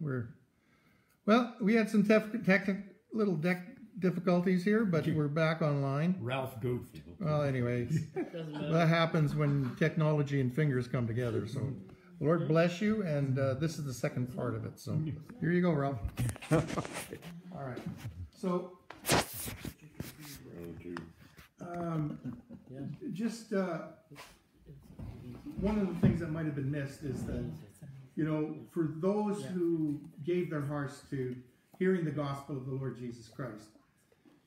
we're well. We had some tef- tech, little deck difficulties here, but we're back online. Ralph Goofy. Well, anyways, that happens when technology and fingers come together. So, Lord bless you, and uh, this is the second part of it. So, here you go, Ralph. All right. So, um, just uh, one of the things that might have been missed is that you know, for those who gave their hearts to hearing the gospel of the Lord Jesus Christ,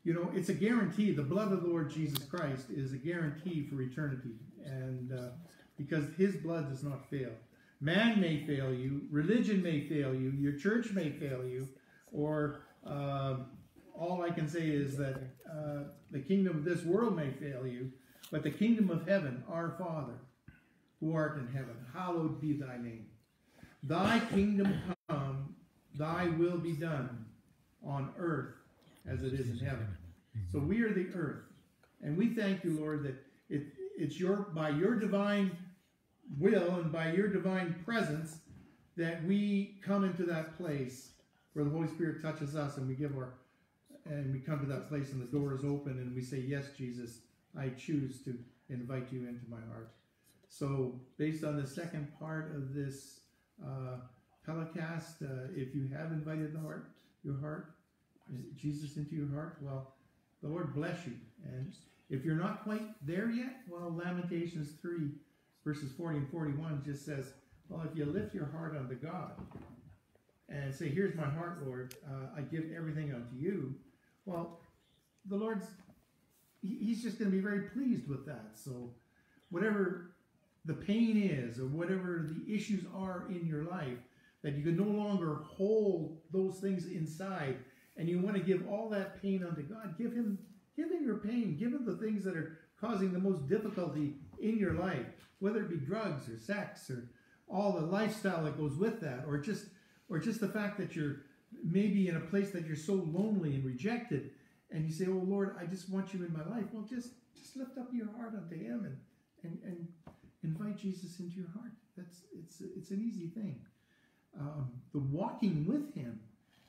you know, it's a guarantee. The blood of the Lord Jesus Christ is a guarantee for eternity, and uh, because His blood does not fail. Man may fail you, religion may fail you, your church may fail you, or uh, all I can say is that uh, the kingdom of this world may fail you, but the kingdom of heaven, our Father, who art in heaven, hallowed be thy name. Thy kingdom come, thy will be done on earth as it is in heaven. So we are the earth. And we thank you, Lord, that it, it's your by your divine will and by your divine presence that we come into that place where the Holy Spirit touches us and we give our and we come to that place and the door is open and we say, Yes, Jesus, I choose to invite you into my heart. So, based on the second part of this telecast, uh, if you have invited the heart, your heart, Jesus into your heart, well, the Lord bless you. And if you're not quite there yet, well, Lamentations 3, verses 40 and 41 just says, well, if you lift your heart unto God and say, Here's my heart, Lord, uh, I give everything unto you, well, the Lord's, He's just going to be very pleased with that. So, whatever the pain is or whatever the issues are in your life, that you can no longer hold those things inside and you want to give all that pain unto God, give him give him your pain, give him the things that are causing the most difficulty in your life, whether it be drugs or sex or all the lifestyle that goes with that, or just or just the fact that you're maybe in a place that you're so lonely and rejected, and you say, "Oh Lord, I just want you in my life." Well, just just lift up your heart unto Him and and and invite Jesus into your heart. That's it's it's an easy thing. Um, the walking with Him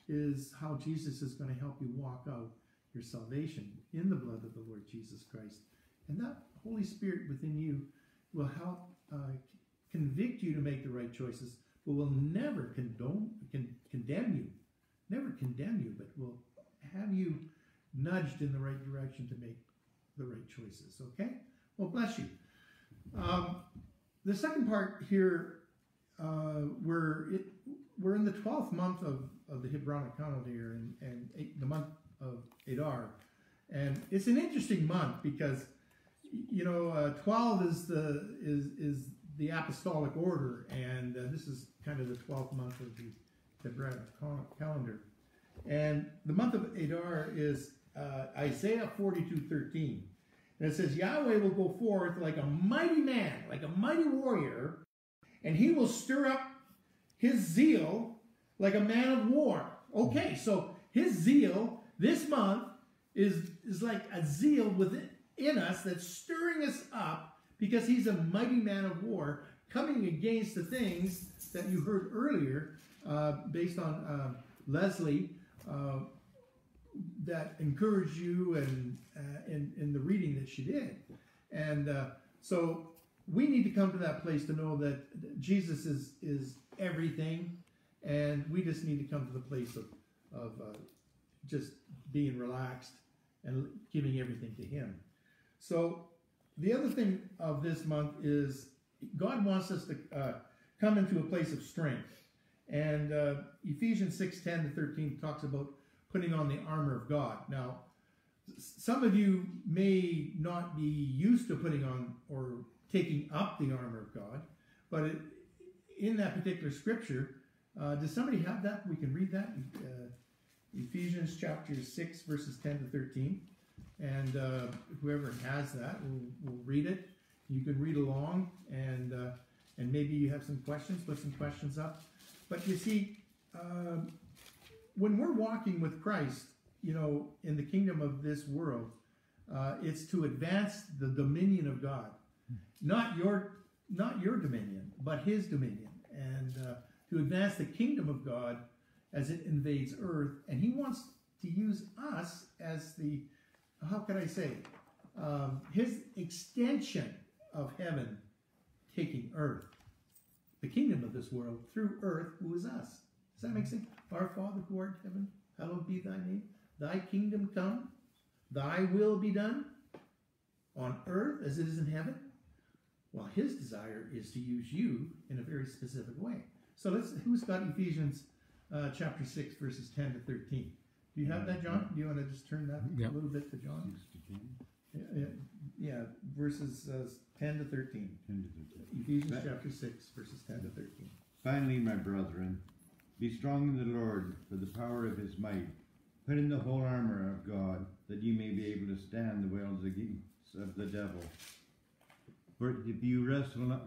is how Jesus is going to help you walk out your salvation in the blood of the Lord Jesus Christ, and that Holy Spirit within you will help uh, convict you to make the right choices, but will never condone con- condemn you, never condemn you, but will have you nudged in the right direction to make the right choices. Okay? Well, bless you. Um, the second part here, uh, we're it, we're in the twelfth month of, of the Hebronic calendar here, and, and eight, the month of Adar, and it's an interesting month because you know uh, twelve is the is is the apostolic order, and uh, this is kind of the twelfth month of the Hebronic calendar, and the month of Adar is uh, Isaiah forty two thirteen. And it says, Yahweh will go forth like a mighty man, like a mighty warrior, and he will stir up his zeal like a man of war. Okay, so his zeal this month is, is like a zeal within in us that's stirring us up because he's a mighty man of war coming against the things that you heard earlier uh, based on uh, Leslie. Uh, that encouraged you and uh, in, in the reading that she did. And uh, so we need to come to that place to know that Jesus is, is everything. And we just need to come to the place of, of uh, just being relaxed and giving everything to Him. So the other thing of this month is God wants us to uh, come into a place of strength. And uh, Ephesians 6 10 to 13 talks about putting on the armor of God. Now, some of you may not be used to putting on or taking up the armor of God, but it, in that particular scripture, uh, does somebody have that? We can read that. Uh, Ephesians chapter 6, verses 10 to 13. And uh, whoever has that will, will read it. You can read along, and uh, and maybe you have some questions. Put some questions up. But you see, um, when we're walking with Christ, you know, in the kingdom of this world, uh, it's to advance the dominion of God, not your not your dominion, but His dominion, and uh, to advance the kingdom of God as it invades earth. And he wants to use us as the, how can I say, um, his extension of heaven taking earth. The kingdom of this world through earth, who is us. Does that make sense? Our Father who art in heaven, hallowed be thy name. Thy kingdom come, thy will be done on earth as it is in heaven. Well, his desire is to use you in a very specific way. So let's, who's got Ephesians uh, chapter 6, verses 10 to 13? Do you have that, John? Do you want to just turn that Yeah. a little bit to John? Yeah, yeah, yeah, verses uh, 10 to 13. Ephesians That- chapter 6, verses 10 to 13. Finally, my brethren, be strong in the Lord for the power of his might. Put in the whole armor of God, that ye may be able to stand the wiles of the devil. For if you wrestle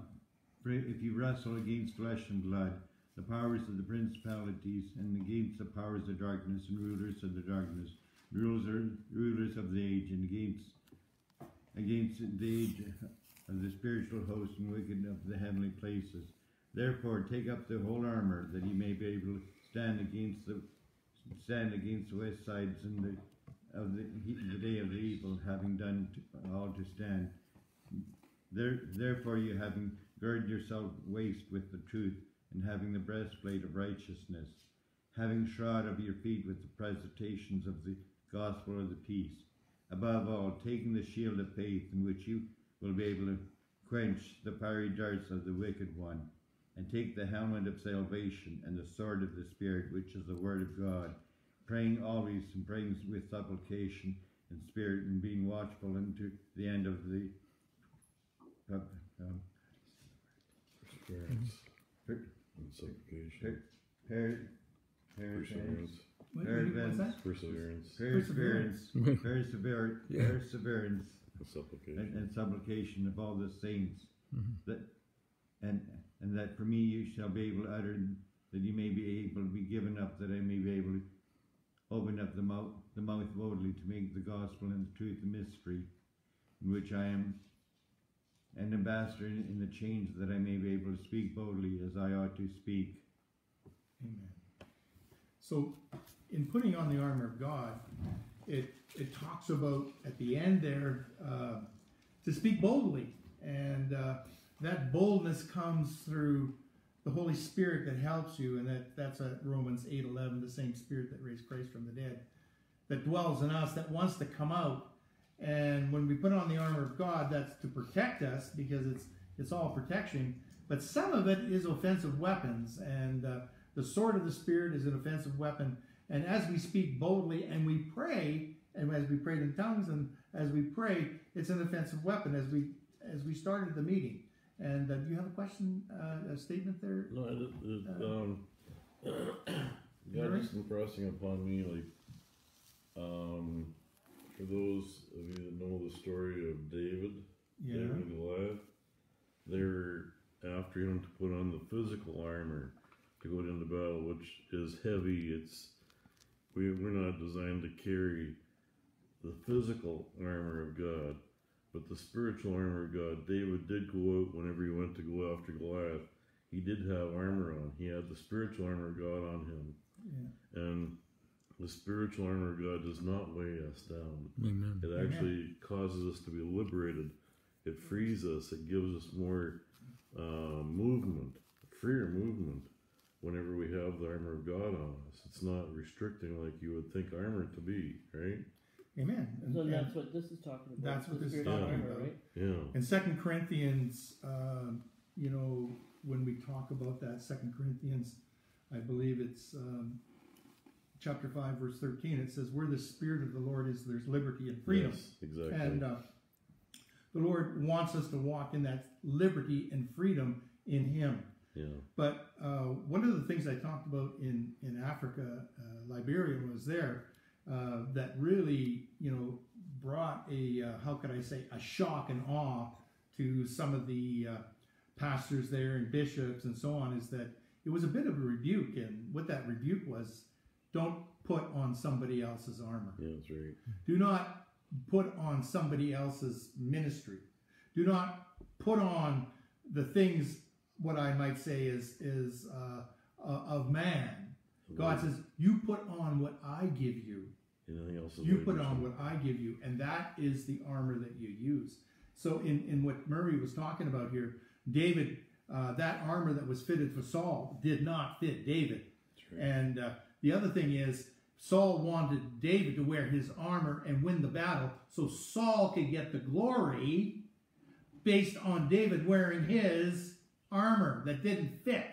if you wrestle against flesh and blood, the powers of the principalities, and against the powers of darkness and rulers of the darkness, rulers rulers of the age, and against against the age of the spiritual host and wicked of the heavenly places. Therefore, take up the whole armor, that ye may be able to stand against the stand against the west sides and the of the, the day of the evil, having done all to stand. There, therefore, you having girded yourself waist with the truth, and having the breastplate of righteousness, having shod of your feet with the presentations of the gospel of the peace. Above all, taking the shield of faith, in which you will be able to quench the fiery darts of the wicked one, and take the helmet of salvation and the sword of the Spirit, which is the word of God, praying always and praying with supplication and spirit, and being watchful unto the end of the uh, um, Perseverance per, and supplication. per, per, per, Perseverance. What, what, what's that? Perseverance perseverance, perseverance, Yeah. perseverance, and supplication. and, and supplication of all the saints, that and and that for me you shall be able to utter that you may be able to be given up, that I may be able to open up the mouth the mouth boldly to make the gospel and the truth a mystery, in which I am an ambassador in, in the chains, that I may be able to speak boldly as I ought to speak. Amen. So, in putting on the armor of God, it it talks about at the end there uh, to speak boldly, and uh, that boldness comes through the Holy Spirit that helps you, and that that's at Romans eight eleven, the same Spirit that raised Christ from the dead, that dwells in us, that wants to come out. And when we put on the armor of God, that's to protect us because it's it's all protection. But some of it is offensive weapons, and uh, the sword of the Spirit is an offensive weapon. And as we speak boldly and we pray, and as we prayed in tongues, and as we pray, it's an offensive weapon. As we as we started the meeting, and uh, do you have a question, uh, a statement there? No, it, it, um, God is impressing upon me, like, um, for those of you that know the story of David, Yeah. David and Goliath, they're after him to put on the physical armor to go into battle, which is heavy. It's we we're not designed to carry the physical armor of God, but the spiritual armor of God. David did go out whenever he went to go after Goliath. He did have armor on. He had the spiritual armor of God on him, Yeah. and the spiritual armor of God does not weigh us down. Amen. It actually causes us to be liberated. It frees us. It gives us more uh, movement, freer movement. Whenever we have the armor of God on us, it's not restricting like you would think armor to be, right? Amen. And, So and- that's what this is talking about. That's what the this is talking armor, about. right? Yeah. In Second Corinthians, um, you know, when we talk about that, Second Corinthians, I believe it's um, chapter five, verse thirteen. It says, "Where the Spirit of the Lord is, there's liberty and freedom." Yes, exactly. And uh, the Lord wants us to walk in that liberty and freedom in Him. yeah. But uh, one of the things I talked about in in Africa, uh, Liberia was there, uh, that really you know brought a uh, how could I say a shock and awe to some of the uh, pastors there and bishops and so on. Is that it was a bit of a rebuke, and what that rebuke was, don't put on somebody else's armor. Yeah, that's right. Do not put on somebody else's ministry. Do not put on the things. What I might say is is uh, uh, of man. God says, "You put on what I give you. Anything else? You put on what I give you, and that is the armor that you use." So, in in what Murray was talking about here, David, uh, that armor that was fitted for Saul did not fit David. Right. And uh, the other thing is, Saul wanted David to wear his armor and win the battle so Saul could get the glory based on David wearing his armor that didn't fit.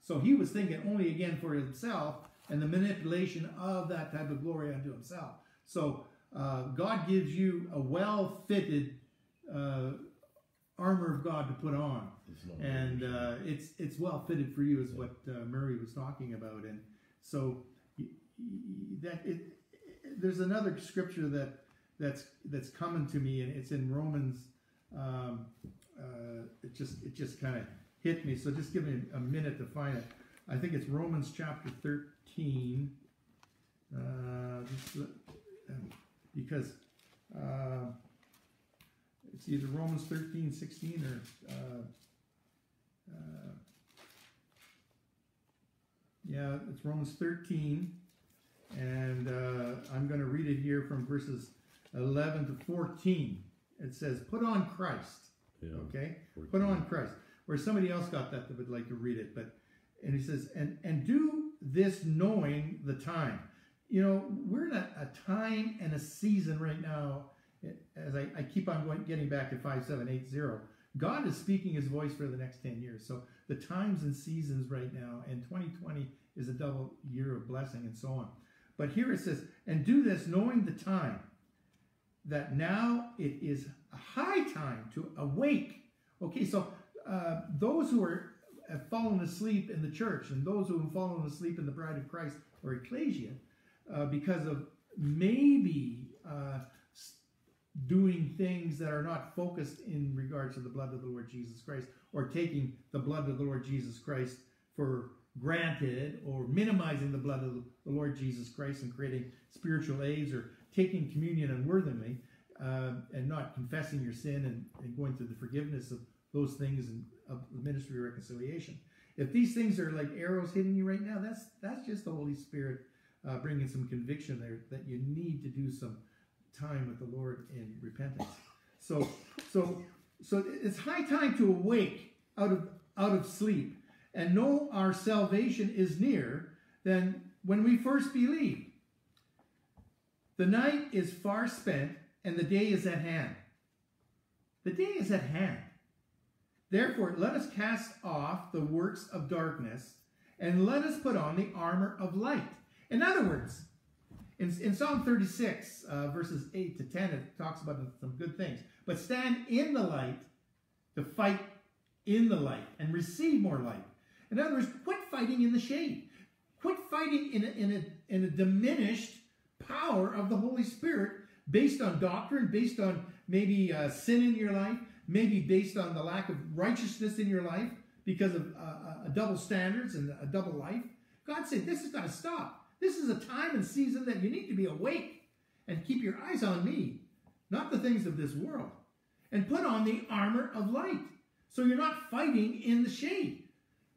So he was thinking only again for himself and the manipulation of that type of glory unto himself. So uh, God gives you a well fitted uh, armor of God to put on and uh, it's it's well fitted for you, is what uh, Murray was talking about, and so that it, there's another scripture that that's that's coming to me, and it's in Romans. Um, uh, it just it just kind of hit me, so just give me a minute to find it. I think it's Romans chapter thirteen, uh, just, um, because. Uh, it's either Romans 13, 16, or uh, uh, yeah, it's Romans 13, and uh, I'm going to read it here from verses 11 to 14. It says, Put on Christ. Yeah. Okay? Put on Christ. Where somebody else got that that would like to read it, but and he says, and and do this knowing the time. You know, we're in a, a time and a season right now. As I, I keep on going, getting back to five seven eight zero, God is speaking His voice for the next ten years. So the times and seasons right now, and 2020 is a double year of blessing and so on. But here it says, and do this knowing the time that now it is a high time to awake. Okay, so uh, those who are have fallen asleep in the church. And those who have fallen asleep in the bride of Christ or ecclesia uh, because of maybe uh, doing things that are not focused in regards to the blood of the Lord Jesus Christ or taking the blood of the Lord Jesus Christ for granted or minimizing the blood of the Lord Jesus Christ and creating spiritual aids or taking communion unworthily uh, and not confessing your sin and, and going through the forgiveness of those things and of the ministry of reconciliation. If these things are like arrows hitting you right now, that's that's just the Holy Spirit uh, bringing some conviction there that you need to do some time with the Lord in repentance. So so so it's high time to awake out of out of sleep and know our salvation is near than when we first believed. The night is far spent and the day is at hand. The day is at hand. Therefore, let us cast off the works of darkness and let us put on the armor of light. In other words, in, in Psalm 36, uh, verses 8 to 10, it talks about some good things. But stand in the light to fight in the light and receive more light. In other words, quit fighting in the shade. Quit fighting in a, in a, in a diminished power of the Holy Spirit based on doctrine, based on maybe uh, sin in your life, maybe based on the lack of righteousness in your life because of uh, uh, double standards and a double life. God said, This has got to stop. This is a time and season that you need to be awake and keep your eyes on me, not the things of this world. And put on the armor of light so you're not fighting in the shade.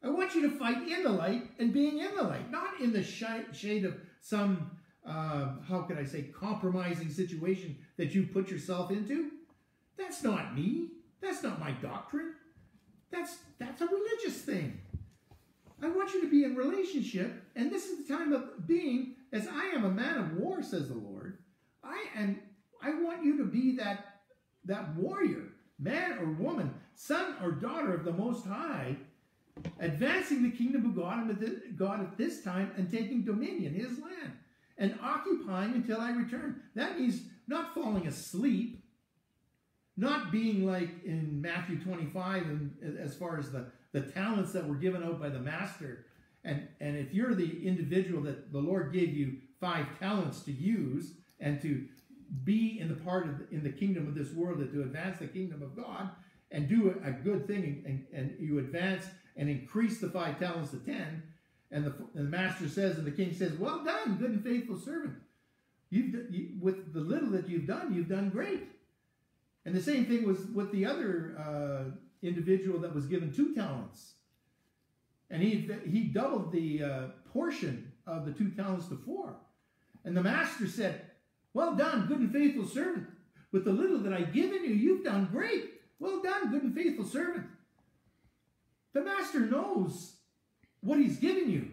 I want you to fight in the light and being in the light, not in the shade of some, uh, how can I say, compromising situation that you put yourself into. That's not me. That's not my doctrine. That's that's a religious thing. I want you to be in relationship, and this is the time of being, as I am a man of war, says the Lord. I am I want you to be that that warrior, man or woman, son or daughter of the Most High, advancing the kingdom of God and God at this time and taking dominion, his land, and occupying until I return. That means not falling asleep, not being like in Matthew 25 and as far as the, the talents that were given out by the master. And, and if you're the individual that the Lord gave you five talents to use and to be in the part of the, in the kingdom of this world and to advance the kingdom of God and do a, a good thing and, and you advance and increase the five talents to ten and the, and the master says and the king says well done good and faithful servant you've you, with the little that you've done you've done great and the same thing was with the other uh, individual that was given two talents And he, he doubled the uh, portion of the two talents to four. And the master said, Well done, good and faithful servant. With the little that I've given you, you've done great. Well done, good and faithful servant. The master knows what he's given you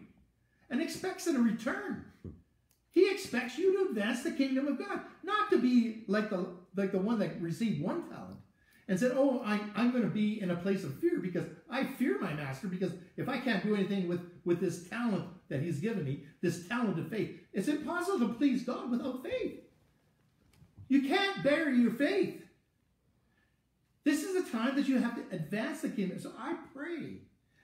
and expects in return. He expects you to advance the kingdom of God, not to be like the like the one that received one talent and said, "Oh, I, I'm going to be in a place of fear because I fear my master because if I can't do anything with with this talent that he's given me, this talent of faith, it's impossible to please God without faith. You can't bury your faith. This is the time that you have to advance the kingdom. So I pray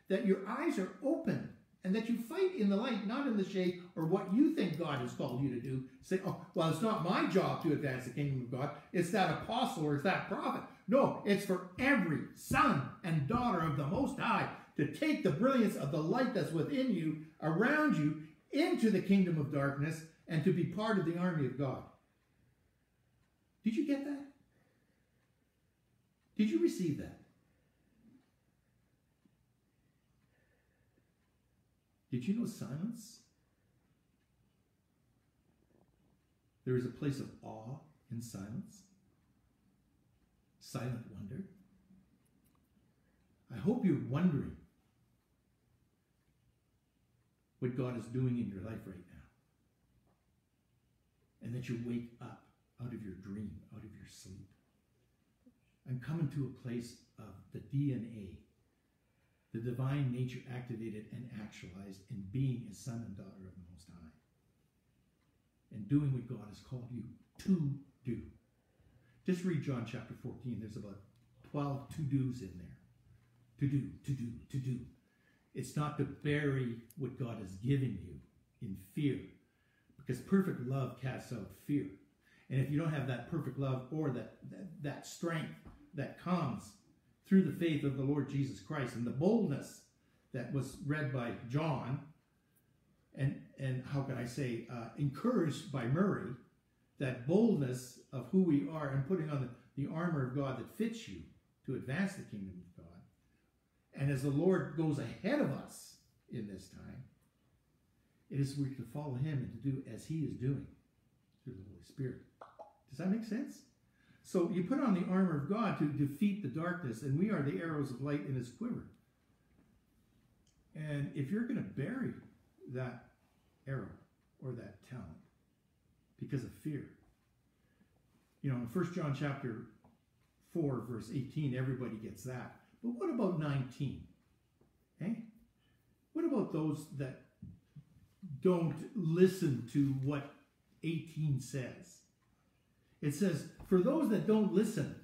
that your eyes are open and that you fight in the light, not in the shade or what you think God has called you to do. Say, oh, well, it's not my job to advance the kingdom of God. It's that apostle or it's that prophet. No, it's for every son and daughter of the Most High to take the brilliance of the light that's within you, around you, into the kingdom of darkness and to be part of the army of God. Did you get that? Did you receive that? Did you know silence? There is a place of awe in silence, silent wonder. I hope you're wondering what God is doing in your life right now. And that you wake up out of your dream, out of your sleep, and come into a place of the DNA the divine nature activated and actualized in being a son and daughter of the Most High. And doing what God has called you to do. Just read John chapter 14. There's about 12 to do's in there. To do, to do, to do. It's not to bury what God has given you in fear, because perfect love casts out fear. And if you don't have that perfect love or that, that, that strength that comes through the faith of the Lord Jesus Christ and the boldness that was read by John and, and how can I say, uh, encouraged by Murray, that boldness of who we are and putting on the, the armor of God that fits you to advance the kingdom of God. And as the Lord goes ahead of us in this time, it is we to follow him and to do as he is doing through the Holy Spirit. Does that make sense? So you put on the armor of God to defeat the darkness, and we are the arrows of light in his quiver. And if you're going to bury that arrow or that talent because of fear, you know, in 1 John chapter 4, verse 18, everybody gets that. But what about 19? Eh? What about those that don't listen to what 18 says? It says, for those that don't listen,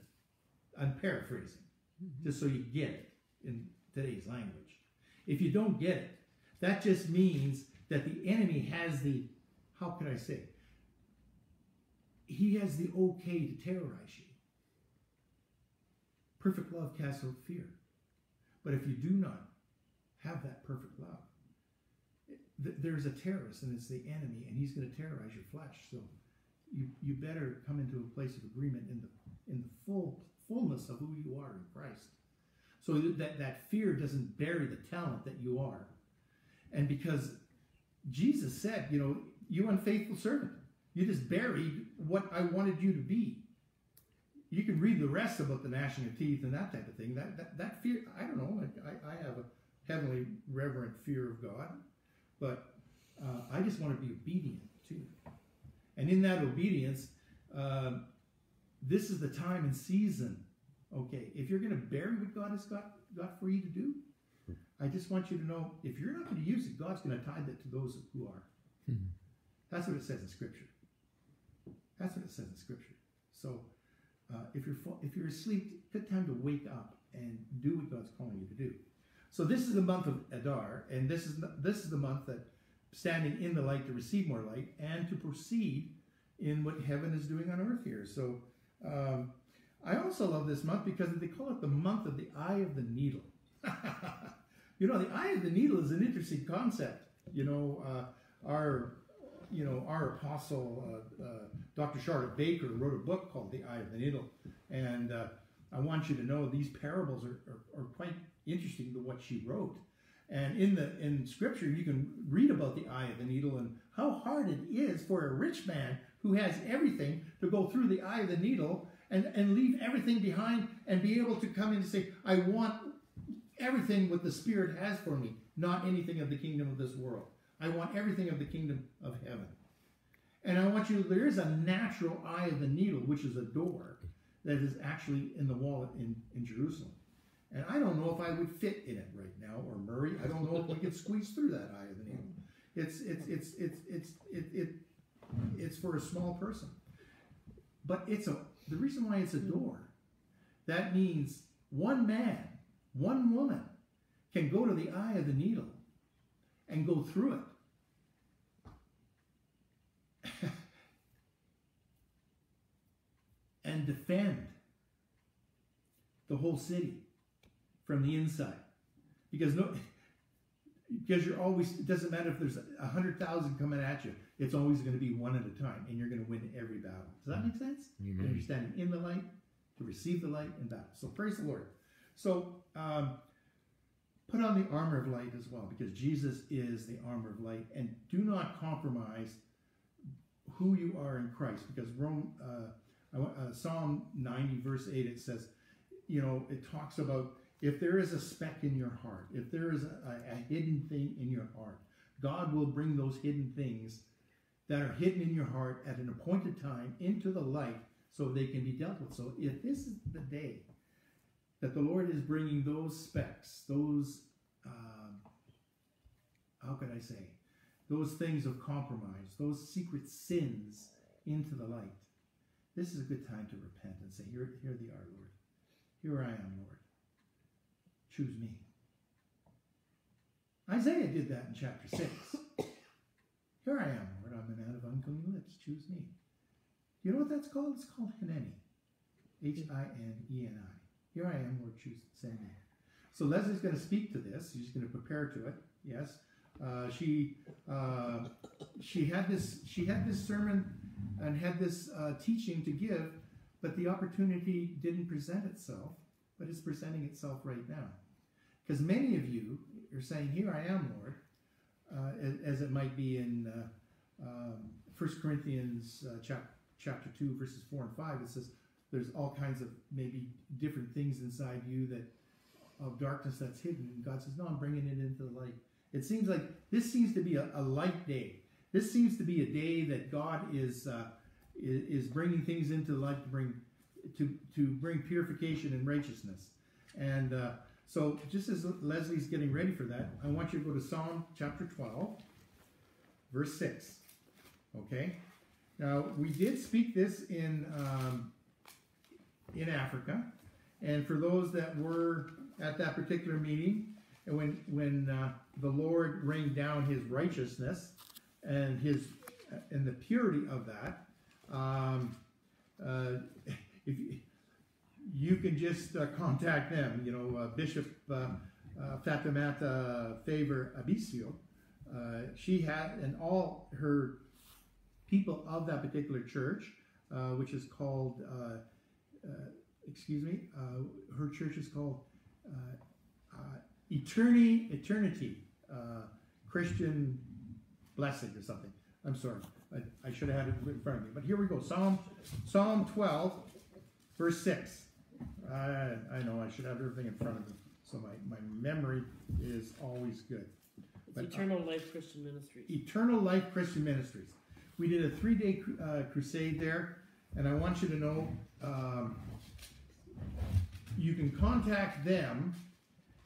I'm paraphrasing, mm-hmm. just so you get it in today's language. If you don't get it, that just means that the enemy has the, how can I say, he has the okay to terrorize you. Perfect love casts out fear. But if you do not have that perfect love, there's a terrorist and it's the enemy and he's going to terrorize your flesh. So you, you better come into a place of agreement in the in the full fullness of who you are in Christ. So that, that fear doesn't bury the talent that you are. And because Jesus said, you know, you unfaithful servant, you just buried what I wanted you to be. You can read the rest about the gnashing of teeth and that type of thing. That that, that fear, I don't know. I, I have a heavenly reverent fear of God, but uh, I just want to be obedient too. And in that obedience, uh, this is the time and season. Okay, if you're going to bury what God has got, got for you to do, I just want you to know if you're not going to use it, God's going to tie that to those who are. Mm-hmm. That's what it says in Scripture. That's what it says in Scripture. So uh, if you're if you're asleep, take time to wake up and do what God's calling you to do. So this is the month of Adar, and this is this is the month that standing in the light to receive more light and to proceed in what heaven is doing on earth here. So um, I also love this month because they call it the month of the eye of the needle. you know, the eye of the needle is an interesting concept. You know, uh, our you know our apostle uh, uh, Dr. Charlotte Baker wrote a book called The Eye of the Needle, and uh, I want you to know these parables are, are, are quite interesting to what she wrote And in the in Scripture, you can read about the eye of the needle and how hard it is for a rich man who has everything to go through the eye of the needle and, and leave everything behind and be able to come in and say, I want everything what the Spirit has for me, not anything of the kingdom of this world. I want everything of the kingdom of heaven. And I want you, there is a natural eye of the needle, which is a door that is actually in the wall in, in Jerusalem. And I don't know if I would fit in it right now, or Murray. I don't know if we could squeeze through that eye of the needle. It's it's it's it's it's it, it it's for a small person. But it's a the reason why it's a door. That means one man, one woman can go to the eye of the needle and go through it and defend the whole city from the inside. Because no because you're always it doesn't matter if there's a hundred thousand coming at you, it's always going to be one at a time, and you're going to win every battle. Does that make sense? Amen. You're standing in the light to receive the light in battle. So praise the Lord. So um, put on the armor of light as well, because Jesus is the armor of light, and do not compromise who you are in Christ, because Rome, uh, uh, Psalm 90 verse 8 it says, you know, it talks about if there is a speck in your heart, if there is a, a hidden thing in your heart, God will bring those hidden things that are hidden in your heart at an appointed time into the light so they can be dealt with. So if this is the day that the Lord is bringing those specks, those, um, how can I say, those things of compromise, those secret sins into the light, this is a good time to repent and say, Here, here they are, Lord. Here I am, Lord. Choose me. Isaiah did that in chapter 6. Here I am, Lord. I'm an man of unclean lips. Choose me. You know what that's called? It's called Hineni. H I N E N I. Here I am, Lord. Choose, send me. So Leslie's going to speak to this. She's going to prepare to it. Yes. Uh, she uh, she had this she had this sermon and had this uh, teaching to give, but the opportunity didn't present itself. But it's presenting itself right now, because many of you are saying, "Here I am, Lord," uh, as, it might be in uh, um, First Corinthians uh, chapter chapter two, verses four and five. It says there's all kinds of maybe different things inside you that of darkness that's hidden. And God says, "No, I'm bringing it into the light." It seems like this seems to be a, a light day. This seems to be a day that God is, uh, is, is bringing things into light to bring to to bring purification and righteousness. And uh, so, just as Leslie's getting ready for that, I want you to go to Psalm chapter 12, verse 6. Okay. Now we did speak this in um, in Africa, and for those that were at that particular meeting, and when when uh, the Lord rained down His righteousness and His and the purity of that, um, uh, if you, can just uh, contact them, you know, uh, Bishop uh, uh, Fatimata Favor Abisio, she had and all her people of that particular church, which is called, excuse me, her church is called eternity, eternity, uh, Christian blessing or something. I'm sorry, I, I, should have had it in front of me. But here we go. Psalm, Psalm 12, verse 6. I, I know I should have everything in front of me, so my, my memory is always good. But, uh, Eternal Life Christian Ministries. Eternal Life Christian Ministries. We did a three-day uh, crusade there, and I want you to know um, you can contact them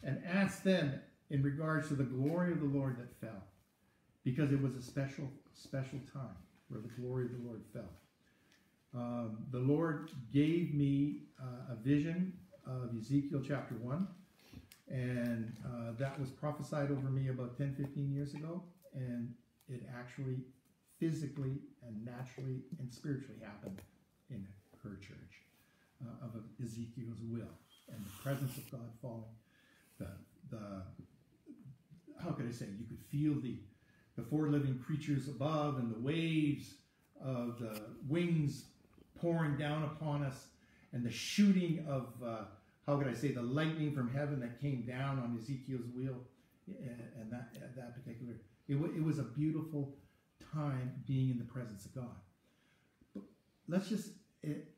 and ask them in regards to the glory of the Lord that fell, because it was a special, special time where the glory of the Lord fell. Um, the Lord gave me uh, a vision of Ezekiel chapter 1, and uh, that was prophesied over me about 10, 15 years ago, and it actually physically and naturally and spiritually happened in her church uh, of Ezekiel's wheel and the presence of God falling. The the how could I say? You could feel the the four living creatures above and the waves of the wings pouring down upon us and the shooting of uh, how could I say the lightning from heaven that came down on Ezekiel's wheel and, and that eh, that particular it, it was a beautiful time being in the presence of God. But let's just it,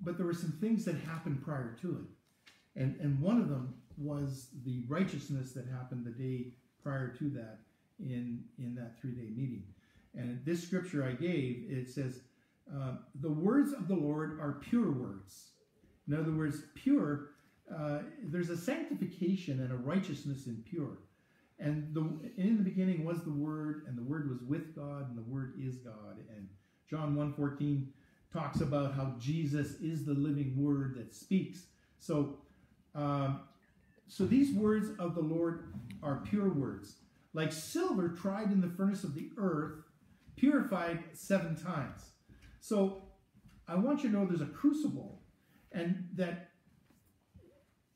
but there were some things that happened prior to it, and and one of them was the righteousness that happened the day prior to that in in that three day meeting. And this scripture I gave it says, uh, "The words of the Lord are pure words." In other words, pure. Uh, there's a sanctification and a righteousness in pure. And the in the beginning was the Word, and the Word was with God, and the Word is God. And John 1.14 talks about how Jesus is the living Word that speaks. So, um, so these words of the Lord are pure words, like silver tried in the furnace of the earth, purified seven times. So, I want you to know there's a crucible, and that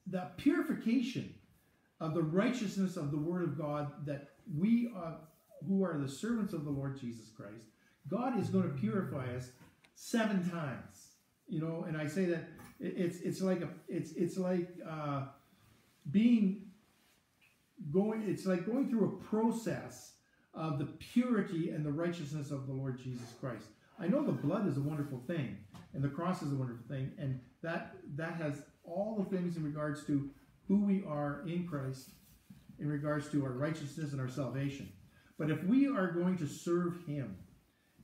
that purification of the righteousness of the Word of God that we are, who are the servants of the Lord Jesus Christ, God is going to purify us seven times. You know, and I say that it's it's like a it's it's like uh, being going. It's like going through a process of the purity and the righteousness of the Lord Jesus Christ. I know the blood is a wonderful thing, and the cross is a wonderful thing, and that that has all the things in regards to who we are in Christ in regards to our righteousness and our salvation. But if we are going to serve Him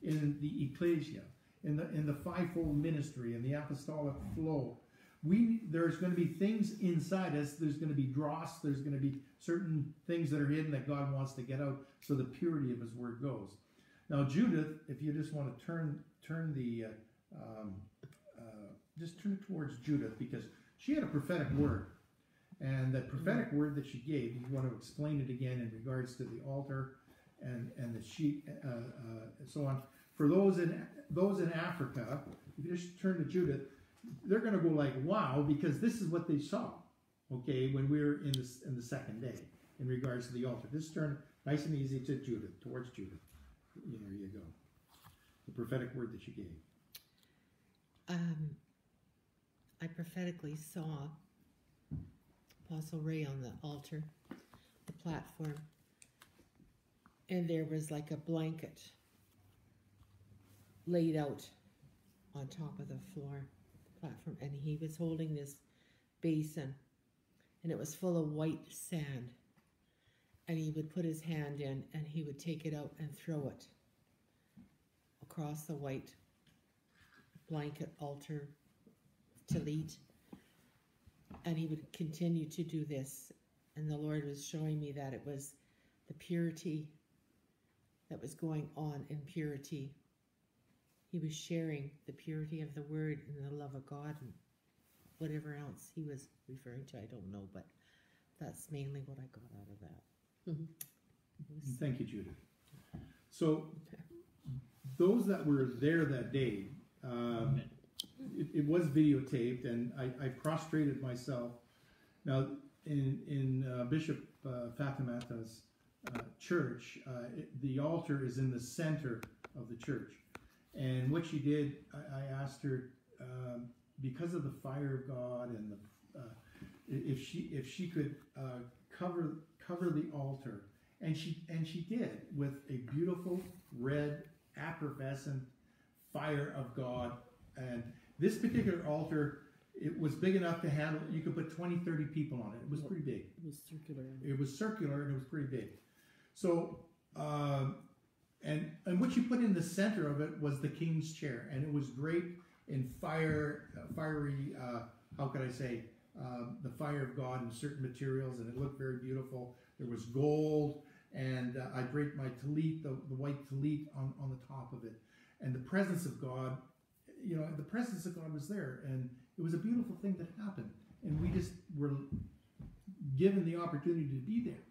in the ecclesia, in the in the fivefold ministry, in the apostolic flow, we there's going to be things inside us. There's going to be dross. There's going to be certain things that are hidden that God wants to get out, so the purity of His word goes. Now, Judith, if you just want to turn turn the uh, um, uh, just turn it towards Judith because she had a prophetic word. And that prophetic word that she gave, you want to explain it again in regards to the altar and, and the sheep, uh, uh, and so on. For those in those in Africa, if you just turn to Judith, they're going to go like, "Wow!" Because this is what they saw. Okay, when we were in the in the second day, in regards to the altar, just turn nice and easy to Judith, towards Judith. There you go. The prophetic word that you gave. Um, I prophetically saw Apostle Ray on the altar, the platform, and there was like a blanket laid out on top of the floor platform, and he was holding this basin, and it was full of white sand. And he would put his hand in, and he would take it out and throw it across the white blanket altar to tallit and he would continue to do this. And the lord was showing me that it was the purity that was going on in purity. He was sharing the purity of the word and the love of god and whatever else he was referring to. I don't know but that's mainly what i got out of that Thank you, Judith. So, those that were there that day, um, it, it was videotaped, and I, I prostrated myself. Now, in in uh, Bishop uh, Fatimata's uh, church, uh, it, the altar is in the center of the church, and what she did, I, I asked her um, because of the fire of God and the uh, if she if she could uh, cover cover the altar, and she and she did with a beautiful red effervescent fire of God. And this particular altar, it was big enough to handle. You could put 20, 30 people on it. It was pretty big. It was circular. It was circular and it was pretty big. So, um, and and what you put in the center of it was the king's chair, and it was draped in fire, uh, fiery. Uh, how could I say? Um, the fire of God in certain materials, and it looked very beautiful. There was gold, and uh, I draped my tallit, the, the white tallit, on, on the top of it. And the presence of God, you know, the presence of God was there, and it was a beautiful thing that happened. And we just were given the opportunity to be there.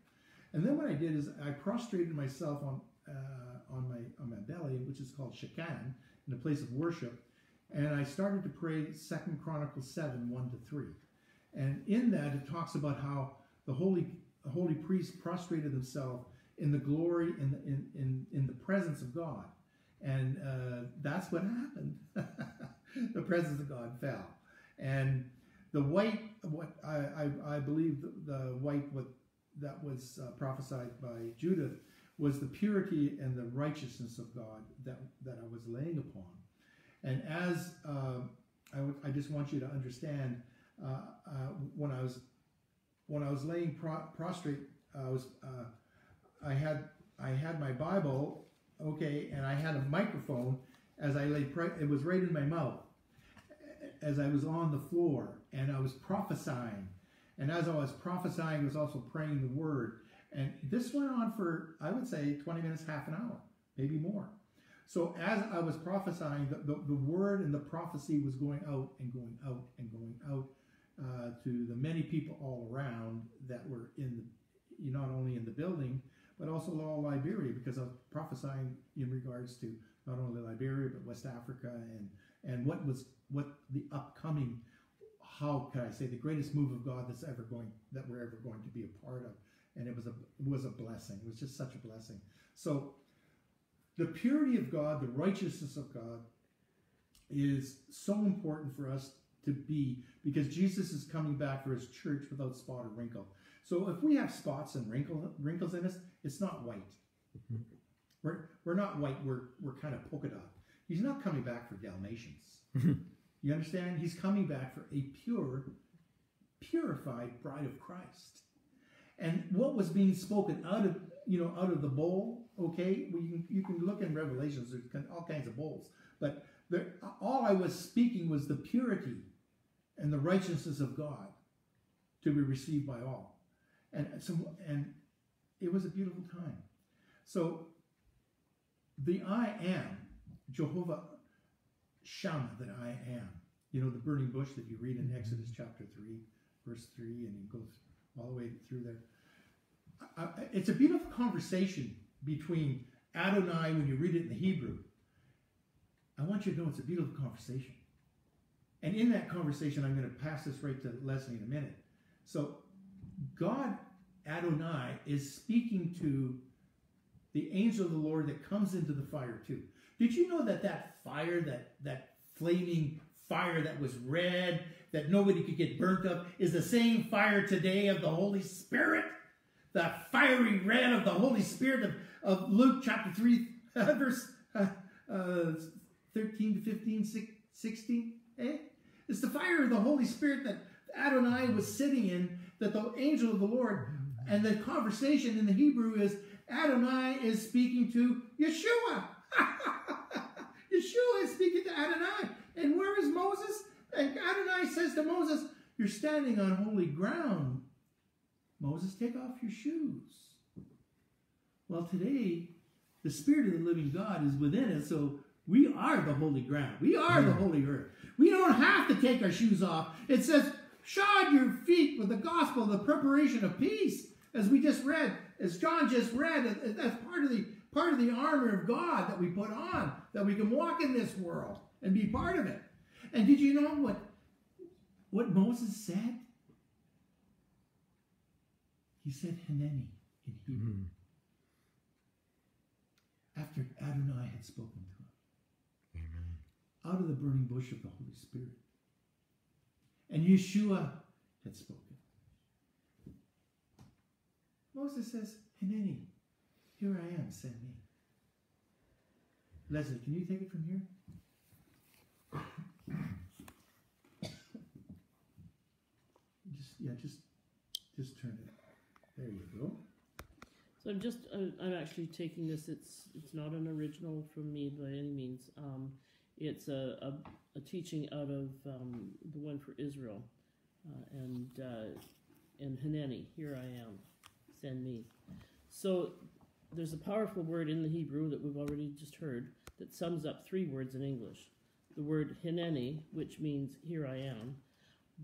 And then what I did is I prostrated myself on uh, on my on my belly, which is called shakan, in a place of worship, and I started to pray Second Chronicles seven one to three, and in that it talks about how the holy the holy priest prostrated himself in the glory in the, in, in in the presence of God, and uh, that's what happened. the presence of God fell, and the white what I I, I believe the, the white what that was uh, prophesied by Judith was the purity and the righteousness of God that that I was laying upon. And as uh, I, I just want you to understand, when I was when I was laying pro- prostrate, I was uh, I had I had my Bible, okay, and I had a microphone as I lay. Pre- it was right in my mouth as I was on the floor, and I was prophesying. And as I was prophesying, I was also praying the word. And this went on for, I would say, 20 minutes, half an hour, maybe more. So as I was prophesying, the, the, the word and the prophecy was going out and going out and going out uh, to the many people all around that were in the, not only in the building, but also all Liberia, because I was prophesying in regards to not only Liberia but West Africa and and what was what the upcoming, how can I say, the greatest move of God that's ever going that we're ever going to be a part of, and it was a it was a blessing. It was just such a blessing. So the purity of God, the righteousness of God, is so important for us to be because Jesus is coming back for his church without spot or wrinkle. So if we have spots and wrinkle, wrinkles in us, it's not white. Mm-hmm. We're, we're not white, we're, we're kind of polka dot. He's not coming back for Dalmatians. Mm-hmm. you understand? He's coming back for a pure, purified bride of Christ. And what was being spoken out of, you know, out of the bowl, okay? Well, you, can, you can look in Revelations, there's all kinds of bowls. But there, all I was speaking was the purity and the righteousness of God to be received by all. And, so, and it was a beautiful time. So the I am, Jehovah Shammah, that I am. You know, the burning bush that you read in mm-hmm. Exodus chapter 3, verse 3, and you go all the way through there. I, it's a beautiful conversation between Adonai when you read it in the Hebrew. I want you to know it's a beautiful conversation. And in that conversation, I'm going to pass this right to Leslie in a minute. So, God, Adonai, is speaking to the angel of the Lord that comes into the fire too. Did you know that that fire, that that flaming fire that was red, that nobody could get burnt up, is the same fire today of the Holy Spirit? The fiery red of the Holy Spirit of, of Luke chapter 3, verse uh, uh, 13 to 15, 16. Eh? It's the fire of the Holy Spirit that Adonai was sitting in, that the angel of the Lord, and the conversation in the Hebrew is Adonai is speaking to Yeshua. Yeshua is speaking to Adonai. And where is Moses? And Adonai says to Moses, You're standing on holy ground. Moses, take off your shoes. Well, today, the Spirit of the living God is within us, so we are the holy ground. We are the hmm. holy earth. We don't have to take our shoes off. It says, shod your feet with the gospel, the preparation of peace, as we just read, as John just read. That's part of the part of the armor of God that we put on, that we can walk in this world and be part of it. And did you know what what Moses said? He said Hineni in Hebrew. Mm-hmm. After Adonai had spoken to him. Out of the burning bush of the Holy Spirit. And Yeshua had spoken. Moses says, Hineni, here I am, send me. Leslie, can you take it from here? Just yeah, just just turn it. There you go. So I'm just, I'm actually taking this, it's, it's not an original from me by any means. Um, it's a, a, a teaching out of um, the one for Israel. Uh, and, uh, and Hineni, here I am, send me. So there's a powerful word in the Hebrew that we've already just heard that sums up three words in English. The word Hineni, which means here I am,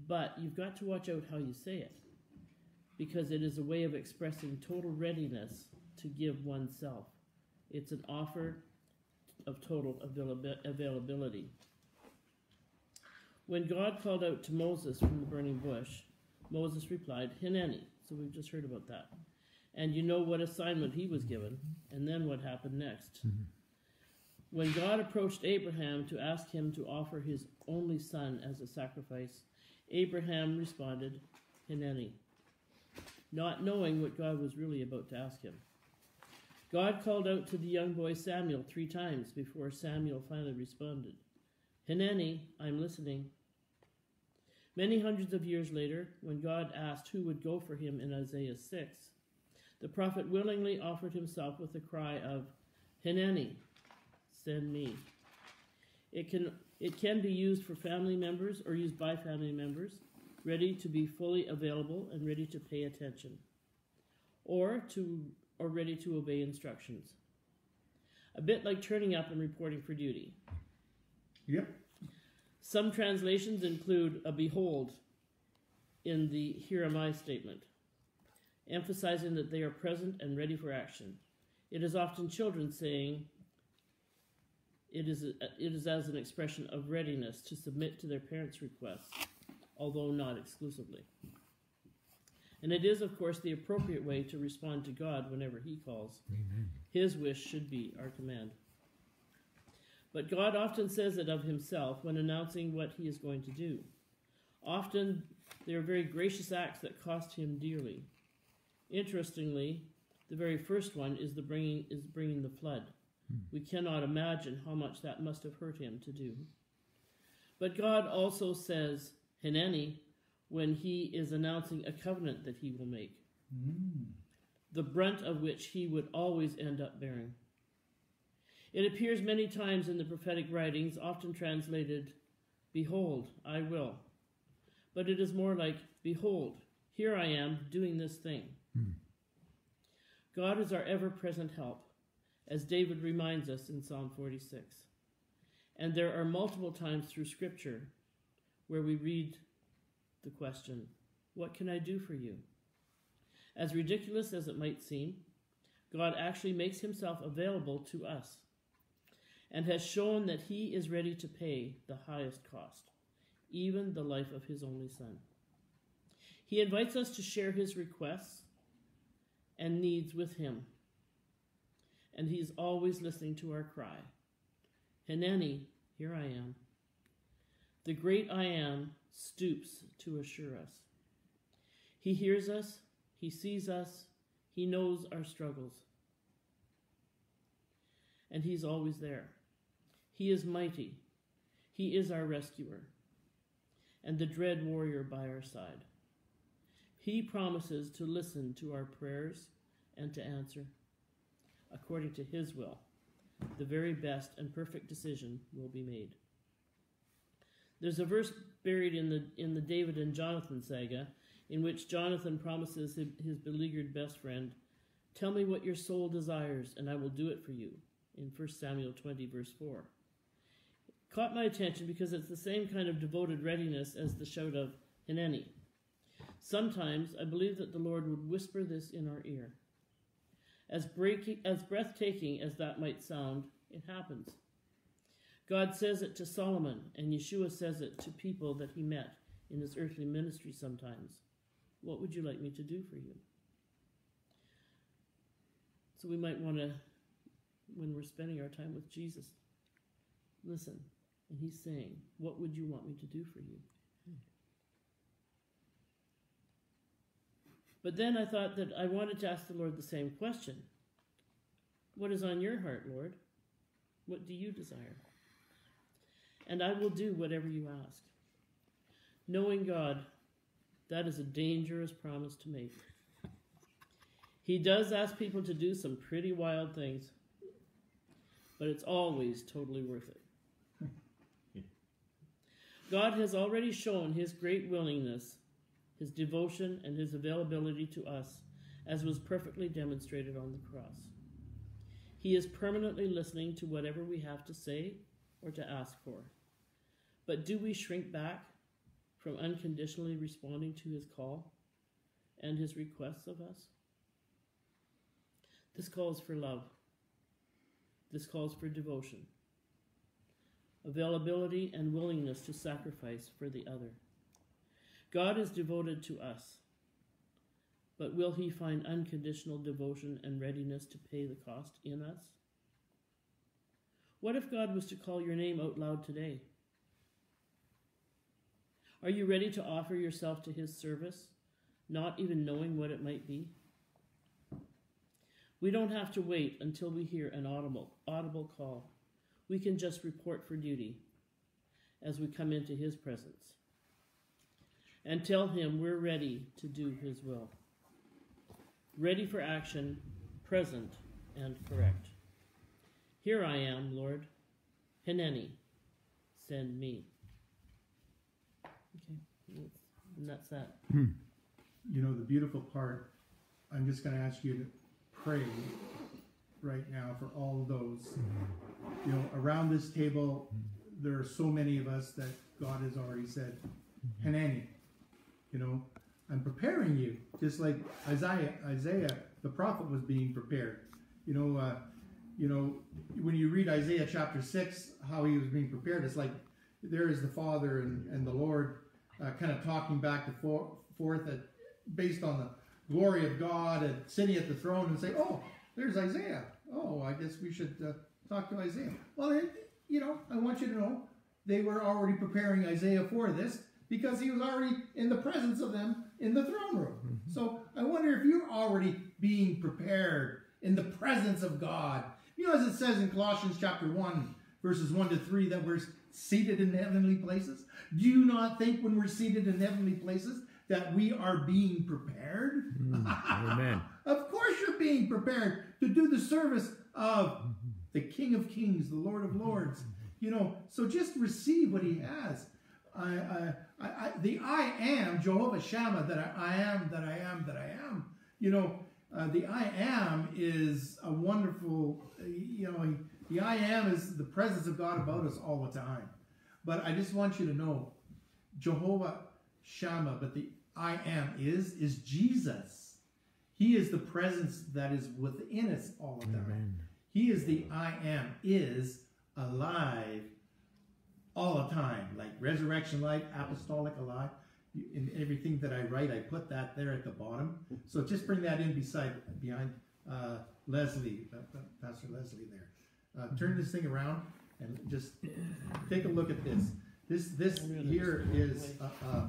but you've got to watch out how you say it because it is a way of expressing total readiness to give oneself. It's an offer of total availability. When God called out to Moses from the burning bush, Moses replied, Hineni. So we've just heard about that. And you know what assignment he was given, and then what happened next. Mm-hmm. When God approached Abraham to ask him to offer his only son as a sacrifice, Abraham responded, Hineni. not knowing what God was really about to ask him. God called out to the young boy Samuel three times before Samuel finally responded Hineni, I'm listening. Many hundreds of years later, when God asked who would go for him in Isaiah 6, the prophet willingly offered himself with the cry of Hineni, send me. It can, it can be used for family members or used by family members, ready to be fully available and ready to pay attention, or to or ready to obey instructions. A bit like turning up and reporting for duty. Yep. Some translations include a behold in the here am I statement, emphasizing that they are present and ready for action. It is often children saying it is, a, it is as an expression of readiness to submit to their parents' requests, although not exclusively. And it is, of course, the appropriate way to respond to God whenever He calls. Amen. His wish should be our command. But God often says it of Himself when announcing what He is going to do. Often, they are very gracious acts that cost Him dearly. Interestingly, the very first one is the bringing is bringing the flood. Hmm. We cannot imagine how much that must have hurt Him to do. But God also says, Hineni, when he is announcing a covenant that he will make, Mm. the brunt of which he would always end up bearing. It appears many times in the prophetic writings, often translated, Behold, I will. But it is more like, Behold, here I am doing this thing. Hmm. God is our ever present help, as David reminds us in Psalm 46. And there are multiple times through Scripture where we read the question, What can I do for you? As ridiculous as it might seem, God actually makes himself available to us and has shown that he is ready to pay the highest cost, even the life of his only son. He invites us to share his requests and needs with him, and he's always listening to our cry Hineni, here I am. The great I am stoops to assure us. He hears us, he sees us, he knows our struggles. And he's always there. He is mighty. He is our rescuer and the dread warrior by our side. He promises to listen to our prayers and to answer. According to his will, the very best and perfect decision will be made. There's a verse buried in the in the David and Jonathan saga in which Jonathan promises his beleaguered best friend, "Tell me what your soul desires, and I will do it for you." In 1 Samuel 20 verse 4. It caught my attention because it's the same kind of devoted readiness as the shout of Hineni. Sometimes I believe that the Lord would whisper this in our ear. As breaking as breathtaking as that might sound, it happens. God says it to Solomon, and Yeshua says it to people that he met in his earthly ministry sometimes. What would you like me to do for you? So we might want to, when we're spending our time with Jesus, listen. And he's saying, What would you want me to do for you? But then I thought that I wanted to ask the Lord the same question What is on your heart, Lord? What do you desire? And I will do whatever you ask. Knowing God, that is a dangerous promise to make. He does ask people to do some pretty wild things, but it's always totally worth it. God has already shown his great willingness, his devotion, and his availability to us, as was perfectly demonstrated on the cross. He is permanently listening to whatever we have to say or to ask for. But do we shrink back from unconditionally responding to his call and his requests of us? This calls for love. This calls for devotion, availability, and willingness to sacrifice for the other. God is devoted to us, but will he find unconditional devotion and readiness to pay the cost in us? What if God was to call your name out loud today? Are you ready to offer yourself to his service, not even knowing what it might be? We don't have to wait until we hear an audible, audible call. We can just report for duty as we come into His presence and tell Him we're ready to do His will. Ready for action, present and correct. Here I am, Lord. Hineni, send me. Okay, and that's that. You know, the beautiful part, I'm just going to ask you to pray right now for all of those. You know, around this table, there are so many of us that God has already said, Hineni, you know, I'm preparing you, just like Isaiah, Isaiah, the prophet was being prepared. You know, uh, you know, when you read Isaiah chapter six, how he was being prepared, it's like there is the Father and, and the Lord uh, kind of talking back and for, forth at, based on the glory of God and sitting at the throne and say, "Oh, there's Isaiah. Oh, I guess we should uh, talk to Isaiah." Well, it, you know, I want you to know they were already preparing Isaiah for this because he was already in the presence of them in the throne room. Mm-hmm. So I wonder if you're already being prepared in the presence of God. You know, as it says in Colossians chapter 1, verses 1 to 3, that we're seated in heavenly places. Do you not think when we're seated in heavenly places that we are being prepared? Mm, amen. of course, you're being prepared to do the service of the King of Kings, the Lord of Lords. You know, so just receive what He has. I, I, I, the I am Jehovah Shammah that I, I, am that I am that I am. You know, uh, the I am is a wonderful. You know, the I am is the presence of God about us all the time. But I just want you to know, Jehovah Shammah, but the I am is is Jesus. He is the presence that is within us all the time. Amen. He is the I am is alive all the time, like resurrection life, apostolic alive. In everything that I write, I put that there at the bottom. So just bring that in beside, behind uh, Leslie, uh, Pastor Leslie there. Uh, turn this thing around and just take a look at this. This this here is uh, uh,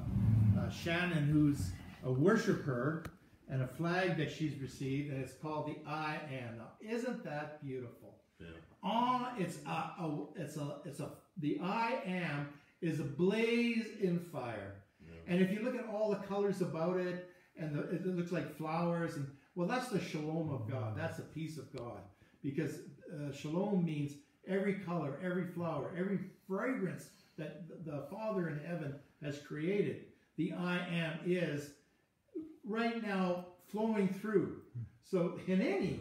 uh, Shannon, who's a worshiper, and a flag that she's received, and it's called the I Am. Now, isn't that beautiful? Yeah. Oh, it's a, a, it's a, it's a, the I Am is ablaze in fire. And if you look at all the colors about it, and the, it looks like flowers, and well, that's the shalom of God. That's the peace of God, because uh, shalom means every color, every flower, every fragrance that the Father in heaven has created. The I am is right now flowing through. So Hineni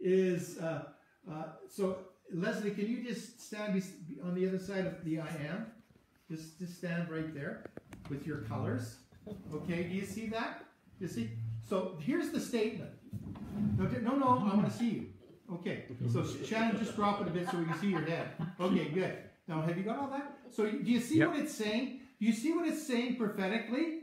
is, uh, uh, so Leslie, can you just stand on the other side of the I am? Just, just stand right there with your colors. Okay, do you see that? You see? So here's the statement. No, no, no I want to see you. Okay, so Shannon, just drop it a bit so we can see your head. Okay, good. Now, have you got all that? So do you see yep. what it's saying? Do you see what it's saying prophetically?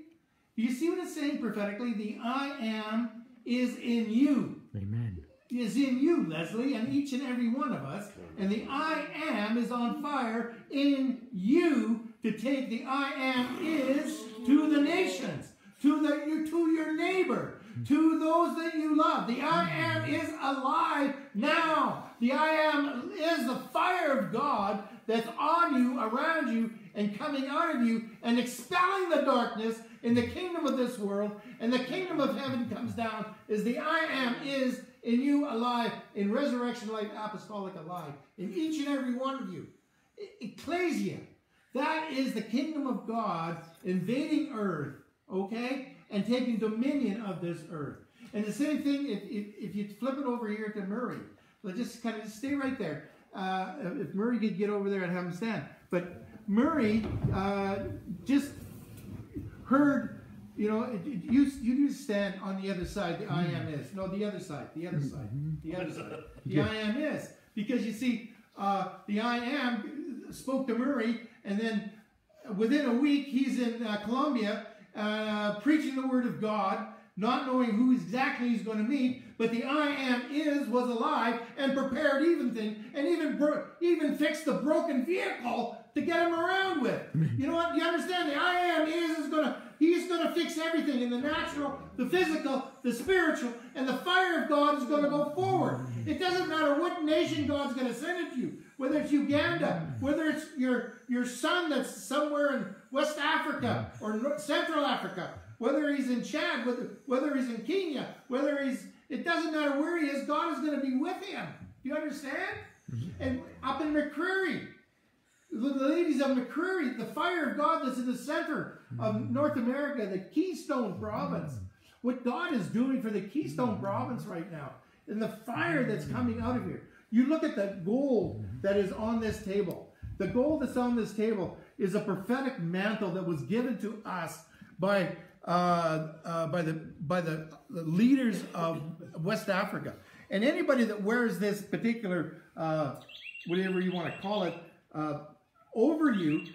Do you see what it's saying prophetically? The I am is in you. Amen. Is in you, Leslie, and each and every one of us. And the I am is on fire in you to take the I am is to the nations, to the you to your neighbor, to those that you love. The I am is alive now. The I am is the fire of God that's on you, around you, and coming out of you, and expelling the darkness in the kingdom of this world. And the kingdom of heaven comes down is the I am is in you alive, in resurrection life, apostolic alive, in each and every one of you. Ecclesia. That is the kingdom of God invading earth, okay? And taking dominion of this earth. And the same thing, if, if, if you flip it over here to Murray, Let's just kind of just stay right there. Uh, if Murray could get over there and have him stand. But Murray uh, just heard, you know, you, you just stand on the other side, the I am is. No, the other side, the other side, the other side. The I am is. Because you see, uh, the I am spoke to Murray, and then within a week, he's in uh, Colombia uh, preaching the word of God, not knowing who exactly he's going to meet, but the I am is was alive and prepared even thing, and even even fixed the broken vehicle to get him around with. You know what? You understand? The I am is is going to He's going to fix everything in the natural, the physical, the spiritual, and the fire of God is going to go forward. It doesn't matter what nation God's going to send it to you, whether it's Uganda, whether it's your, your son that's somewhere in West Africa or Central Africa, whether he's in Chad, whether, whether he's in Kenya, whether he's, it doesn't matter where he is, God is going to be with him. Do you understand? Mm-hmm. And up in McCreary, the ladies of McCreary, the fire of God that's in the center of mm-hmm. North America, the Keystone Province. Mm-hmm. What God is doing for the Keystone Province right now, and the fire that's coming out of here. You look at the gold that is on this table. The gold that's on this table is a prophetic mantle that was given to us by uh, uh, by the by the, the, leaders of West Africa. And anybody that wears this particular uh, whatever you want to call it uh, over you,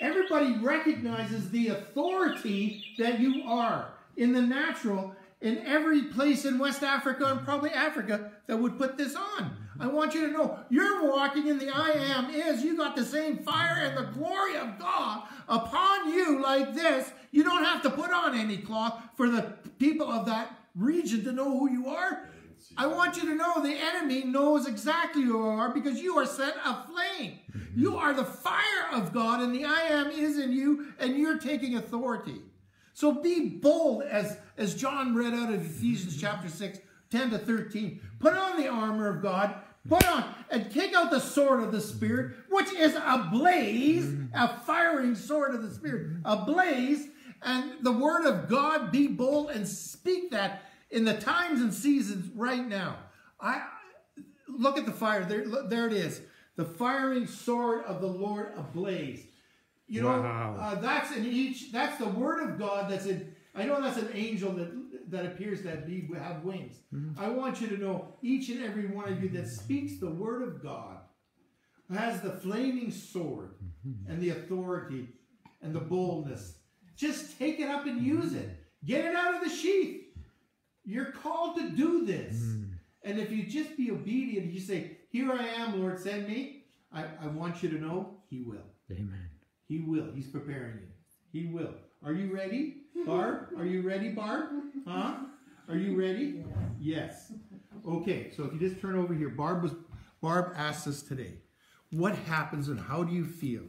everybody recognizes the authority that you are in the natural in every place in West Africa and probably Africa that would put this on. I want you to know you're walking in the I am is. You got the same fire and the glory of God upon you like this. You don't have to put on any cloth for the people of that region to know who you are. I want you to know the enemy knows exactly who you are because you are set aflame. You are the fire of God, and the I am is in you, and you're taking authority. So be bold, as, as John read out of Ephesians chapter 6, 10 to 13. Put on the armor of God, put on and take out the sword of the Spirit, which is a blaze, a firing sword of the Spirit, a blaze, and the word of God, be bold and speak that in the times and seasons right now. I look at the fire. There, there it is. The firing sword of the Lord ablaze. You know, wow. uh, that's in each. That's the word of God. That's in. I know that's an angel that that appears that be have wings. Mm-hmm. I want you to know each and every one of you that speaks the word of God has the flaming sword mm-hmm. and the authority and the boldness. Just take it up and use it. Get it out of the sheath. You're called to do this. Mm. And if you just be obedient, you say, Here I am, Lord, send me. I, I want you to know He will. Amen. He will. He's preparing you. He will. Are you ready, Barb? Are you ready, Barb? Huh? Are you ready? Yes. Okay, so if you just turn over here, Barb was Barb asked us today, what happens and how do you feel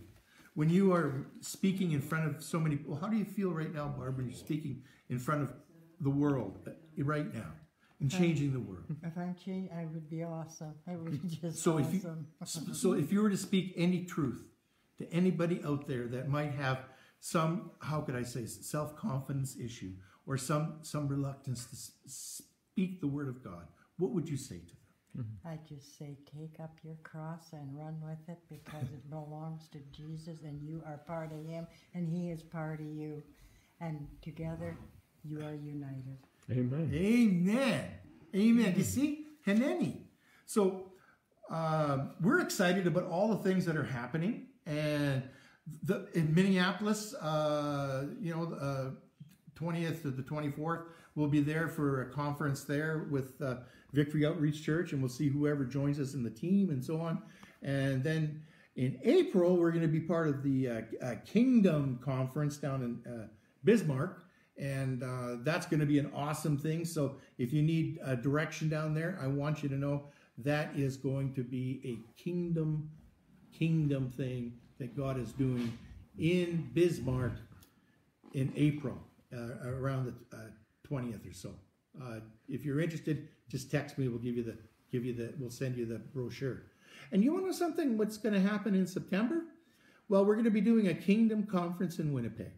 when you are speaking in front of so many people? How do you feel right now, Barb, when you're speaking in front of the world uh, right now and changing the world. If I'm changing, I would be awesome. I would be just so awesome. If you, so if you were to speak any truth to anybody out there that might have some, how could I say, self-confidence issue or some some reluctance to speak the word of God, what would you say to them? Mm-hmm. I just say, take up your cross and run with it because it belongs to Jesus and you are part of Him and He is part of you. And together you are united. Amen. Amen. Amen. You see, Hineni. So uh, we're excited about all the things that are happening, and the, in Minneapolis, uh, you know, twentieth to the twenty fourth, we'll be there for a conference there with uh, Victory Outreach Church, and we'll see whoever joins us in the team and so on. And then in April, we're going to be part of the uh, uh, Kingdom Conference down in uh, Bismarck and uh, that's going to be an awesome thing. So if you need a direction down there, I want you to know that is going to be a kingdom, kingdom thing that God is doing in Bismarck in April, uh, around the uh, twentieth or so. Uh, if you're interested, just text me. We'll give you the give you the we'll send you the brochure. And you want to know something? What's going to happen in September? Well, we're going to be doing a kingdom conference in Winnipeg.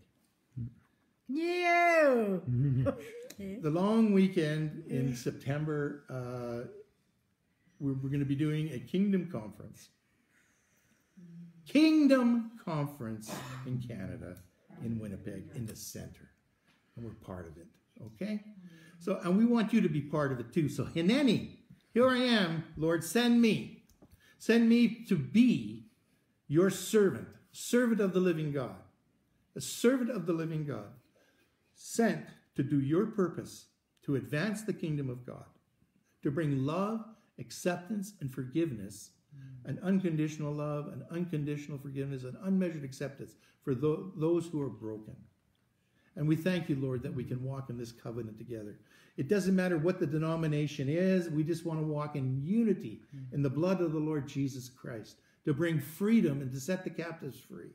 No. the long weekend in September, uh, we're, we're going to be doing a Kingdom Conference. Kingdom Conference in Canada, in Winnipeg, in the center. And we're part of it. Okay? So, and we want you to be part of it too. So, Hineni, here I am, Lord, send me. Send me to be your servant, servant of the living God, a servant of the living God sent to do your purpose, to advance the kingdom of God, to bring love, acceptance, and forgiveness, an unconditional love, an unconditional forgiveness, an unmeasured acceptance for those who are broken. And we thank you, Lord, that we can walk in this covenant together. It doesn't matter what the denomination is, we just want to walk in unity in the blood of the Lord Jesus Christ to bring freedom and to set the captives free.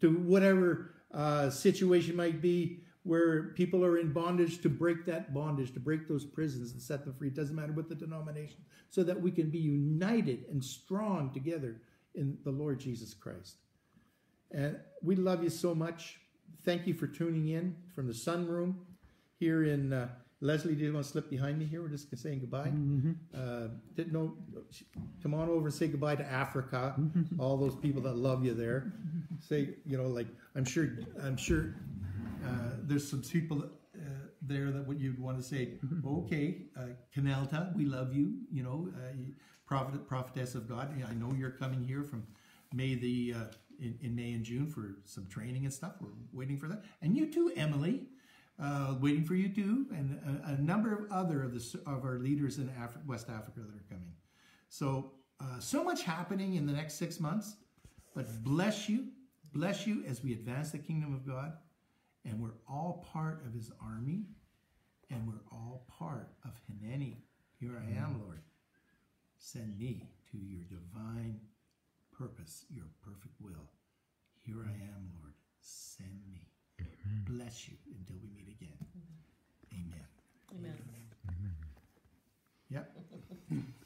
To whatever uh, situation might be where people are in bondage, to break that bondage, to break those prisons and set them free. It doesn't matter what the denomination, so that we can be united and strong together in the Lord Jesus Christ. And we love you so much. Thank you for tuning in from the sunroom here in uh, Leslie. Do you want to slip behind me here? We're just saying goodbye. Uh, didn't know. Come on over and say goodbye to Africa. All those people that love you there. Say you know like I'm sure I'm sure uh, there's some people uh, there that what you'd want to say. Okay, uh, Canelta, we love you. You know, uh, prophet prophetess of God. I know you're coming here from May the uh, in, in May and June for some training and stuff. We're waiting for that. And you too, Emily, uh, waiting for you too, and a, a number of other of the of our leaders in Afri- West Africa that are coming. So uh, so much happening in the next six months. But bless you, bless you as we advance the kingdom of God, and we're all part of His army, and we're all part of Hineni. Here I am, mm-hmm. Lord. Send me to your divine purpose, your perfect will. Here I am, Lord. Send me. Bless you until we meet again. Mm-hmm. Amen. Amen. Yep.